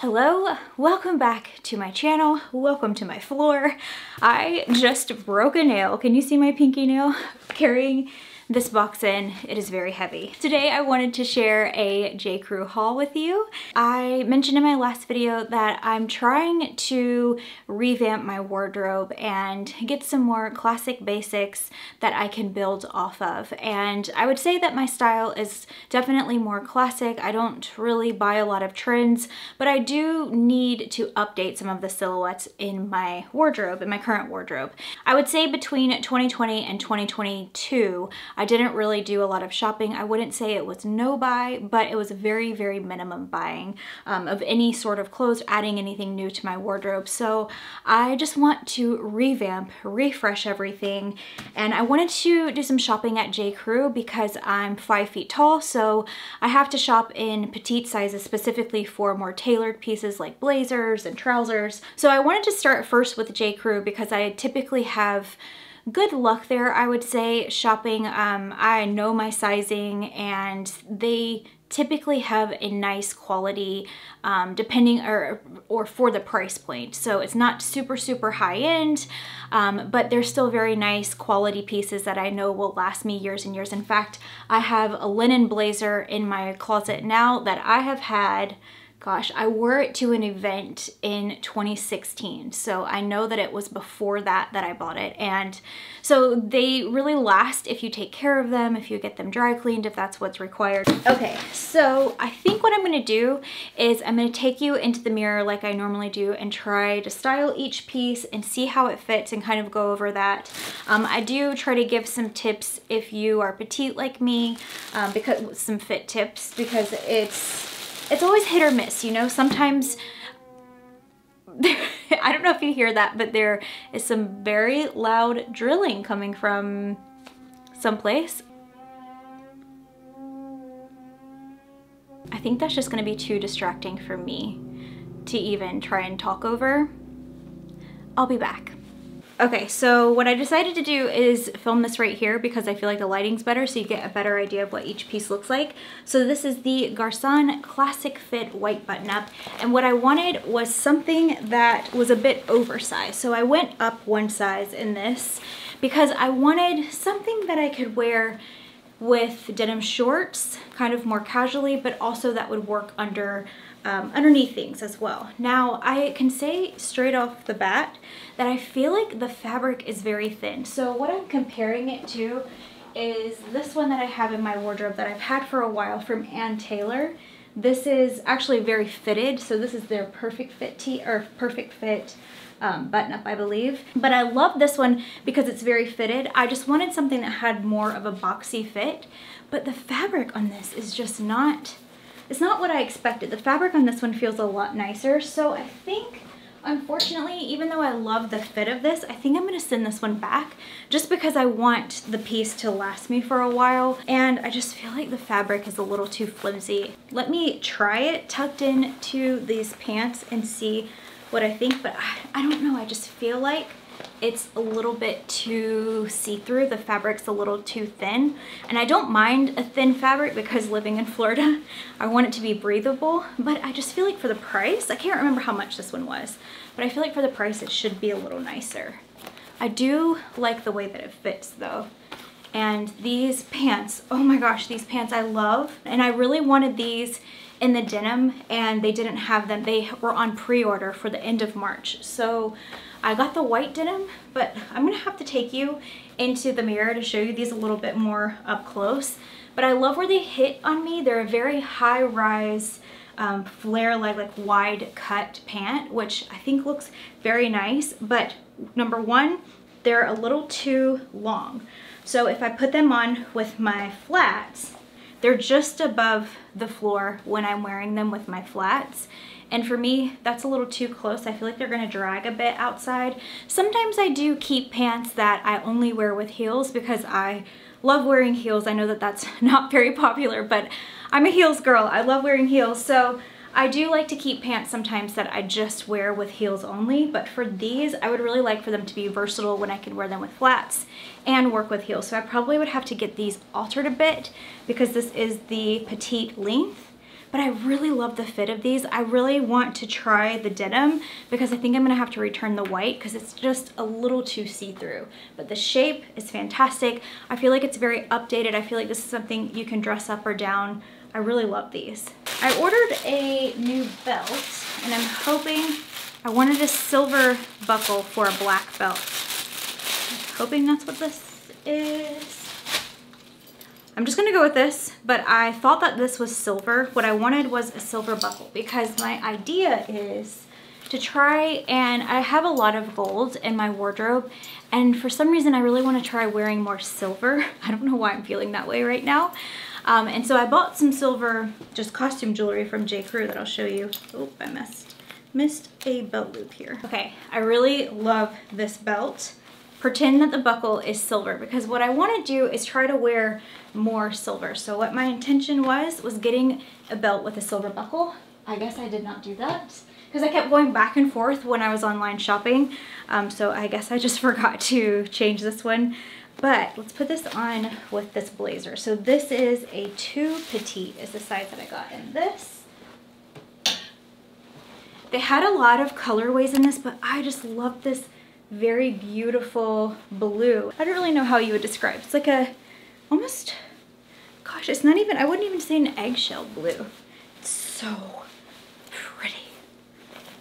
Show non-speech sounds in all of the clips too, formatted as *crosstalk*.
Hello, welcome back to my channel. Welcome to my floor. I just broke a nail. Can you see my pinky nail? Carrying this box in. It is very heavy. Today I wanted to share a J. Crew haul with you. I mentioned in my last video that I'm trying to revamp my wardrobe and get some more classic basics that I can build off of. And I would say that my style is definitely more classic. I don't really buy a lot of trends, but I do need to update some of the silhouettes in my wardrobe, in my current wardrobe. I would say between 2020 and 2022, I didn't really do a lot of shopping. I wouldn't say it was no buy, but it was very, very minimum buying um, of any sort of clothes, adding anything new to my wardrobe. So I just want to revamp, refresh everything. And I wanted to do some shopping at J. Crew because I'm five feet tall. So I have to shop in petite sizes specifically for more tailored pieces like blazers and trousers. So I wanted to start first with J. Crew because I typically have good luck there, I would say, shopping. Um, I know my sizing and they typically have a nice quality um, depending or or for the price point so it's not super super high end um, but they're still very nice quality pieces that I know will last me years and years in fact I have a linen blazer in my closet now that I have had gosh, I wore it to an event in 2016. So I know that it was before that that I bought it. And so they really last if you take care of them, if you get them dry cleaned, if that's what's required. Okay, so I think what I'm gonna do is I'm gonna take you into the mirror like I normally do and try to style each piece and see how it fits and kind of go over that. Um, I do try to give some tips if you are petite like me, um, because some fit tips because it's it's always hit or miss, you know? Sometimes, *laughs* I don't know if you hear that, but there is some very loud drilling coming from someplace. I think that's just gonna be too distracting for me to even try and talk over. I'll be back. Okay, so what I decided to do is film this right here because I feel like the lighting's better so you get a better idea of what each piece looks like. So this is the Garçon Classic Fit White Button Up and what I wanted was something that was a bit oversized. So I went up one size in this because I wanted something that I could wear with denim shorts, kind of more casually, but also that would work under um, underneath things as well. Now, I can say straight off the bat that I feel like the fabric is very thin. So what I'm comparing it to is this one that I have in my wardrobe that I've had for a while from Ann Taylor. This is actually very fitted, so this is their perfect fit tee or perfect fit um, button up, I believe. But I love this one because it's very fitted. I just wanted something that had more of a boxy fit, but the fabric on this is just not it's not what I expected. The fabric on this one feels a lot nicer. So I think, unfortunately, even though I love the fit of this, I think I'm gonna send this one back just because I want the piece to last me for a while. And I just feel like the fabric is a little too flimsy. Let me try it tucked into these pants and see what I think, but I, I don't know. I just feel like it's a little bit too see-through. The fabric's a little too thin. And I don't mind a thin fabric because living in Florida, *laughs* I want it to be breathable. But I just feel like for the price, I can't remember how much this one was, but I feel like for the price it should be a little nicer. I do like the way that it fits though. And these pants, oh my gosh, these pants I love. And I really wanted these in the denim and they didn't have them. They were on pre-order for the end of March. So I got the white denim, but I'm gonna have to take you into the mirror to show you these a little bit more up close. But I love where they hit on me. They're a very high rise um, flare leg, like wide cut pant, which I think looks very nice. But number one, they're a little too long. So if I put them on with my flats, they're just above the floor when I'm wearing them with my flats. And for me, that's a little too close. I feel like they're gonna drag a bit outside. Sometimes I do keep pants that I only wear with heels because I love wearing heels. I know that that's *laughs* not very popular, but I'm a heels girl. I love wearing heels. So I do like to keep pants sometimes that I just wear with heels only, but for these, I would really like for them to be versatile when I can wear them with flats and work with heels. So I probably would have to get these altered a bit because this is the petite length but I really love the fit of these. I really want to try the denim because I think I'm gonna have to return the white because it's just a little too see-through. But the shape is fantastic. I feel like it's very updated. I feel like this is something you can dress up or down. I really love these. I ordered a new belt and I'm hoping, I wanted a silver buckle for a black belt. I'm hoping that's what this is. I'm just gonna go with this, but I thought that this was silver. What I wanted was a silver buckle because my idea is to try and I have a lot of gold in my wardrobe and for some reason I really want to try wearing more silver. *laughs* I don't know why I'm feeling that way right now. Um, and so I bought some silver, just costume jewelry from J. Crew that I'll show you. Oh, I missed, missed a belt loop here. Okay, I really love this belt pretend that the buckle is silver because what I want to do is try to wear more silver. So what my intention was, was getting a belt with a silver buckle. I guess I did not do that because I kept going back and forth when I was online shopping. Um, so I guess I just *laughs* forgot to change this one. But let's put this on with this blazer. So this is a two petite is the size that I got in this. They had a lot of colorways in this, but I just love this very beautiful blue. I don't really know how you would describe. It's like a almost, gosh, it's not even, I wouldn't even say an eggshell blue. It's so pretty.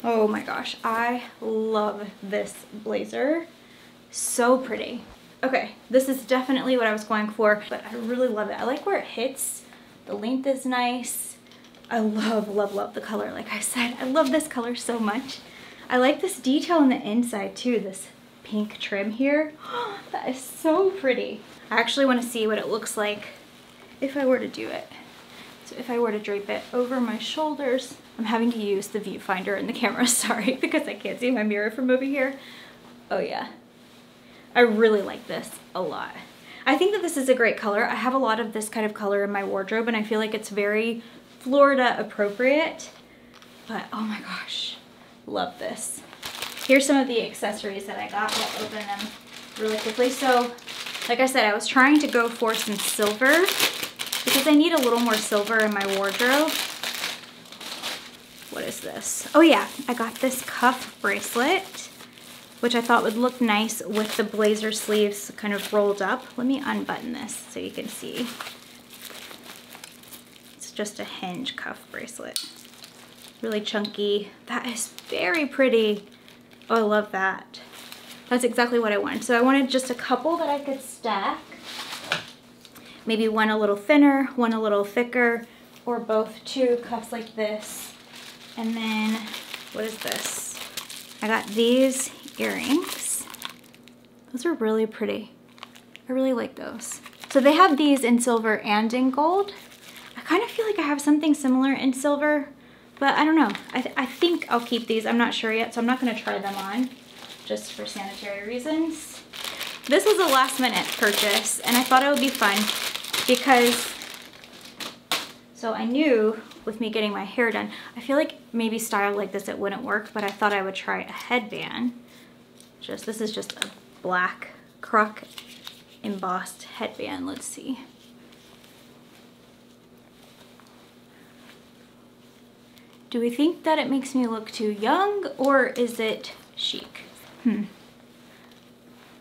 Oh my gosh, I love this blazer. So pretty. Okay, this is definitely what I was going for, but I really love it. I like where it hits. The length is nice. I love, love, love the color. Like I said, I love this color so much. I like this detail on the inside too, this pink trim here. *gasps* that is so pretty. I actually want to see what it looks like if I were to do it. So if I were to drape it over my shoulders, I'm having to use the viewfinder in the camera, *laughs* sorry, because I can't see my mirror from over here. Oh yeah, I really like this a lot. I think that this is a great color. I have a lot of this kind of color in my wardrobe and I feel like it's very Florida appropriate, but oh my gosh, Love this. Here's some of the accessories that I got. We'll open them really quickly. So, like I said, I was trying to go for some silver because I need a little more silver in my wardrobe. What is this? Oh yeah, I got this cuff bracelet, which I thought would look nice with the blazer sleeves kind of rolled up. Let me unbutton this so you can see. It's just a hinge cuff bracelet really chunky. That is very pretty. Oh, I love that. That's exactly what I wanted. So I wanted just a couple that I could stack. Maybe one a little thinner, one a little thicker, or both two cuffs like this. And then, what is this? I got these earrings. Those are really pretty. I really like those. So they have these in silver and in gold. I kind of feel like I have something similar in silver, but I don't know. I, th I think I'll keep these. I'm not sure yet, so I'm not going to try them on just for sanitary reasons. This was a last minute purchase, and I thought it would be fun because, so I knew with me getting my hair done, I feel like maybe styled like this it wouldn't work, but I thought I would try a headband. Just, this is just a black croc embossed headband. Let's see. Do we think that it makes me look too young or is it chic? Hmm.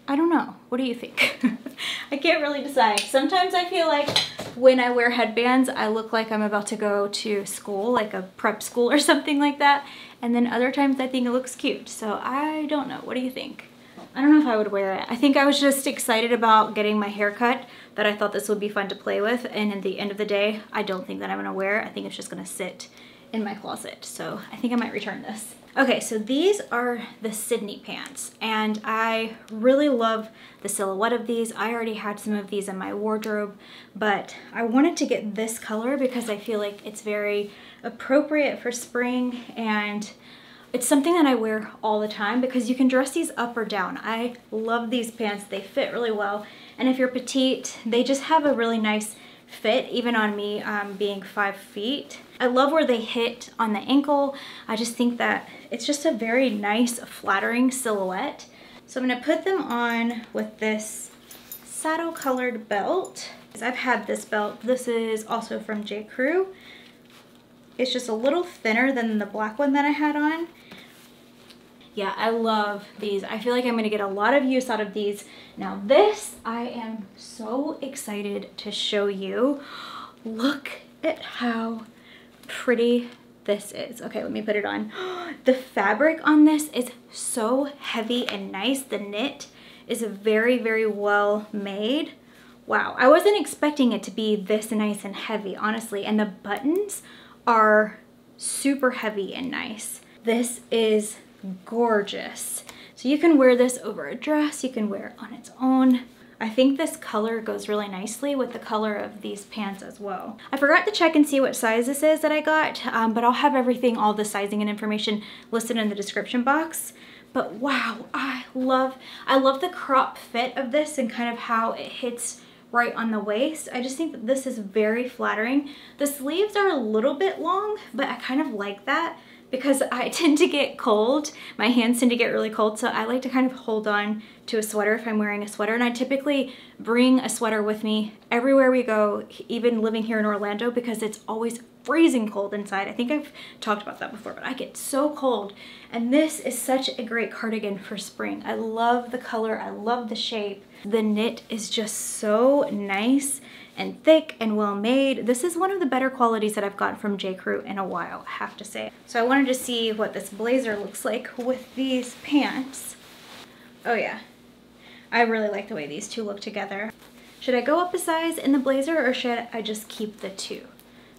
I don't know. What do you think? *laughs* I can't really decide. Sometimes I feel like when I wear headbands, I look like I'm about to go to school, like a prep school or *laughs* something like that. And then other times I think it looks cute. So I don't know. What do you think? I don't know if I would wear it. I think I was just excited about getting my hair cut that I thought this would be fun to play with. And at the end of the day, I don't think that I'm gonna wear it. I think it's just gonna sit in my closet. So I think I might return this. Okay, so these are the Sydney pants and I really love the silhouette of these. I already had some of these in my wardrobe, but I wanted to get this color because I feel like it's very appropriate for spring and it's something that I wear all the time because you can dress these up or down. I love these pants. They fit really well. And if you're petite, they just have a really nice fit, even on me um, being five feet. I love where they hit on the ankle. I just think that it's just a very nice, flattering silhouette. So I'm gonna put them on with this saddle colored belt. I've had this belt. This is also from J. Crew. It's just a little thinner than the black one that I had on. Yeah, I love these. I feel like I'm gonna get a lot of use out of these. Now this, I am so excited to show you. Look at how pretty this is. Okay, let me put it on. *gasps* The fabric on this is so heavy and nice. The knit is very, very well made. Wow, I wasn't expecting it to be this nice and heavy, honestly. And the buttons are super heavy and nice. This is gorgeous. So you can wear this over a dress, you can wear it on its own. I think this color goes really nicely with the color of these pants as well. I forgot to check and see what size this is that I got, um, but I'll have everything, all the sizing and information listed in the description box. But wow, I love, I love the crop fit of this and kind of how it hits right on the waist. I just think that this is very flattering. The sleeves are a little bit long, but I kind of like that because I *laughs* tend to get cold. My hands tend to get really cold, so I like to kind of hold on to a sweater if I'm wearing a sweater. And I typically bring a sweater with me everywhere we go, even living here in Orlando, because it's always freezing cold inside. I think I've talked about that before, but I get so cold. And this is such a great cardigan for spring. I love the color, I love the shape. The knit is just so nice and thick and well made. This is one of the better qualities that I've gotten from J. Crew in a while, I have to say. So I wanted to see what this blazer looks like with these pants. Oh yeah, I really like the way these two look together. Should I go up a size in the blazer or should I just keep the two?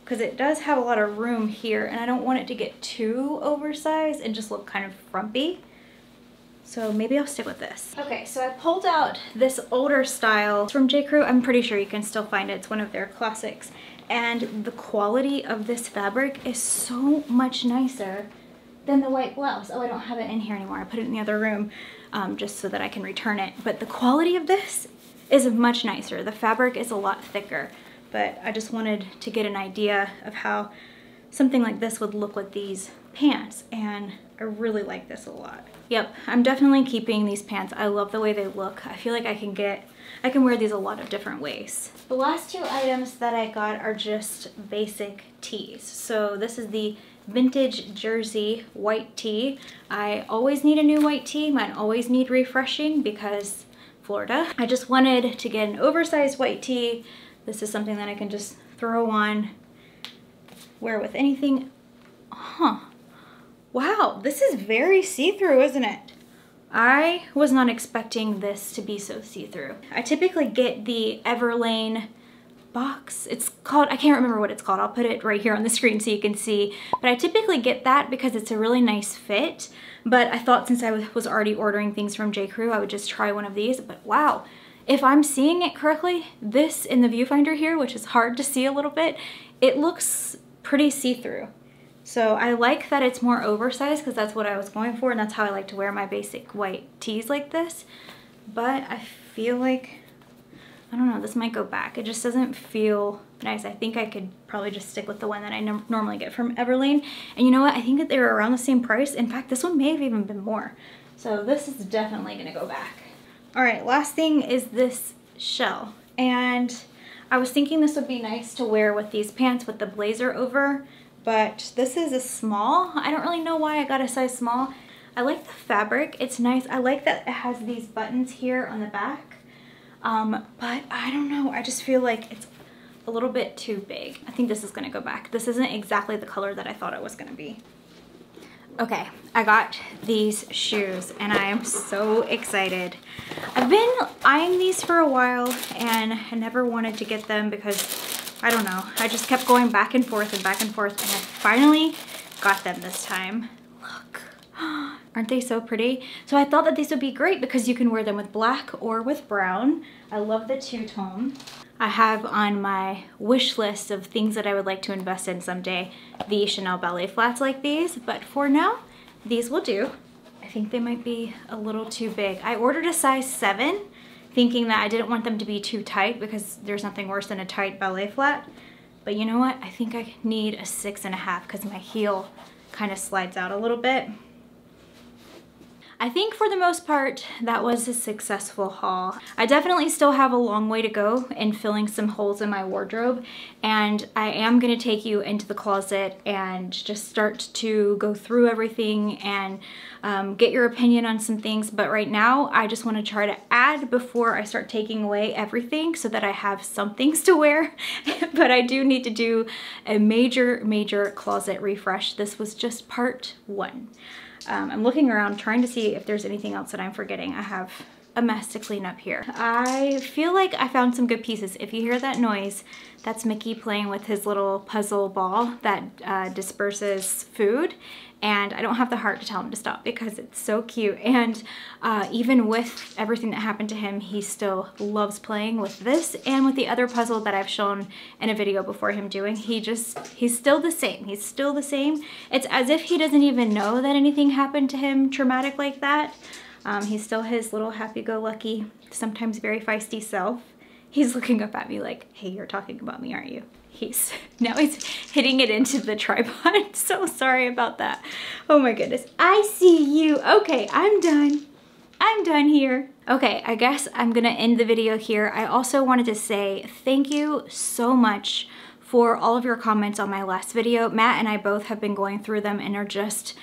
Because it does have a lot of room here and I don't want it to get too oversized and just look kind of frumpy. So maybe I'll stick with this. Okay, so I pulled out this older style from J. Crew. I'm pretty sure you can still find it. It's one of their classics. And the quality of this fabric is so much nicer than the white blouse. Oh, I don't have it in here anymore. I put it in the other room um, just so that I can return it. But the quality of this is much nicer. The fabric is a lot thicker, but I just wanted to get an idea of how something like this would look with these pants. And I really like this a lot. Yep, I'm definitely keeping these pants. I love the way they look. I feel like I can get, I can wear these a lot of different ways. The last two items that I got are just basic tees. So this is the vintage jersey white tee. I always need a new white tee. Mine always need refreshing because Florida. I just wanted to get an oversized white tee. This is something that I can just throw on, wear with anything. Huh, Wow, this is very see-through, isn't it? I was not expecting this to be so see-through. I typically get the Everlane box. It's called, I can't remember what it's called. I'll put it right here on the screen so you can see. But I typically get that because it's a really nice fit. But I thought since I was already ordering things from J. Crew, I would just try one of these. But wow, if I'm seeing it correctly, this in the viewfinder here, which is hard to see a little bit, it looks pretty see-through. So I like that it's more oversized because that's what I was going for and that's how I like to wear my basic white tees like this. But I feel like, I don't know, this might go back. It just doesn't feel nice. I think I could probably just stick with the one that I normally get from Everlane. And you know what? I think that they were around the same price. In fact, this one may have even been more. So this is definitely gonna go back. All right, last thing is this shell. And I was thinking this would be nice to wear with these pants with the blazer over but this is a small. I don't really know why I got a size small. I like the fabric. It's nice. I like that it has these buttons here on the back. Um, but I don't know. I just feel like it's a little bit too big. I think this is gonna go back. This isn't exactly the color that I thought it was gonna be. Okay, I got these shoes and I am so excited. I've been eyeing these for a while and I never wanted to get them because I don't know. I just kept going back and forth and back and forth and I finally got them this time. Look, *gasps* aren't they so pretty? So I thought that these would be great because you can wear them with black or with brown. I love the two-tone. I have on my wish list of things that I would like to invest in someday the Chanel ballet flats like these, but for now, these will do. I think they might be a little too big. I ordered a size seven thinking that I didn't want them to be too tight because there's nothing worse than a tight ballet flat. But you know what? I think I need a six and a half because my heel kind of slides out a little bit. I think for the most part, that was a successful haul. I definitely still have a long way to go in filling some holes in my wardrobe, and I am gonna take you into the closet and just start to go through everything and um, get your opinion on some things. But right now, I just wanna try to add before I start taking away everything so that I have some things to wear. *laughs* but I do need to do a major, major closet refresh. This was just part one. Um, I'm looking around trying to see if there's anything else that I'm forgetting. I have a mess to clean up here. I feel like I found some good pieces. If you hear that noise, that's Mickey playing with his little puzzle ball that uh, disperses food and I don't have the heart to tell him to stop because it's so cute. And uh, even with everything that happened to him he still loves playing with this and with the other puzzle that I've shown in a video before him doing. He just he's still the same. He's still the same. It's as if he doesn't even know that anything happened to him traumatic like that um, he's still his little happy-go-lucky sometimes very feisty self he's looking up at me like hey you're talking about me aren't you he's *laughs* now he's hitting it into the tripod. *laughs* so sorry about that. Oh my goodness. I see you. Okay, I'm done. I'm done here. Okay, I guess I'm gonna end the video here. I also wanted to say thank you so much for all of your comments on my last video. Matt and I both have been going through them and are just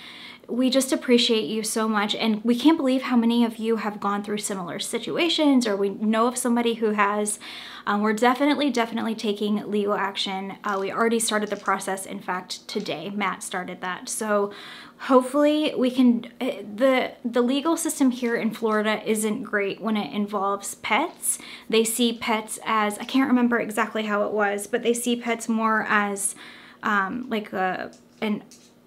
we just appreciate you so much and we can't believe how many of you have gone through similar situations or we know of somebody who has. Um, we're definitely, definitely taking legal action. Uh, we already started the process, in fact, today. Matt started that. So hopefully we can, eh, the, the legal system here in Florida isn't great when it involves pets. They see pets as, I can't remember exactly how it was, but they see pets more as um, like a, an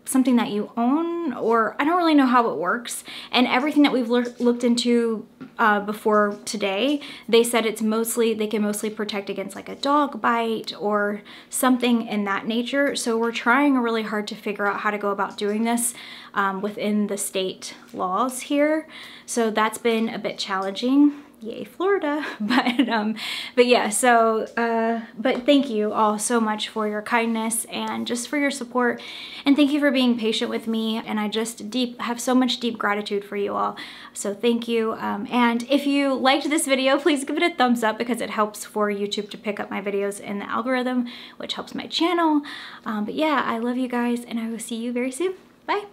something that you own or I don't really know how it works. And everything that we've looked into uh, before today, they said it's mostly, they can mostly protect against like a dog bite or something in that nature. So we're trying really hard to figure out how to go about doing this um, within the state laws here. So that's been a bit challenging yay Florida *laughs* but um but yeah so uh but thank you all so much for your kindness and just for your support. And thank you for being patient with me. And I just deep have so much deep gratitude for you all. So thank you. Um, and if you liked this video please give it a thumbs up because it helps for YouTube to pick up my videos in the algorithm which helps my channel. Um, but yeah I love you guys and I will see you very soon. Bye